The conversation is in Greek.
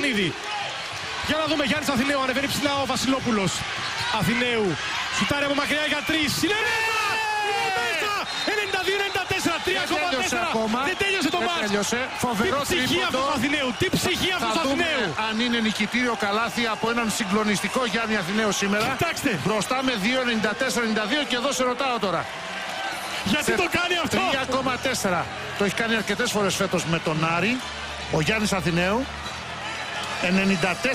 παιχνίδι. Για να δούμε Γιάννης Αθηναίου, ανεβαίνει ψηλά ο Βασιλόπουλος. Αθηναίου, σουτάρει από μακριά για τρεις. Είναι μέσα! Είναι μέσα! 92-94, 3,4. ακόμα. Δεν τέλειωσε το Δεν μάτς. τέλειωσε. Φοβερό Τι ψυχή τρίποντο. αυτός τους Αθηναίους, τι ψυχή αυτός Θα τους δούμε Αθηναίους. αν είναι νικητήριο καλάθι από έναν συγκλονιστικό Γιάννη Αθηναίου σήμερα. Κοιτάξτε. Μπροστά με 2,94-92 και εδώ σε ρωτάω τώρα. Γιατί το κάνει αυτό; 3,4. Το έχει κάνει αρκετές φορές φέτος με τον Άρη. Ο Γιάννης Αθηναίου. 94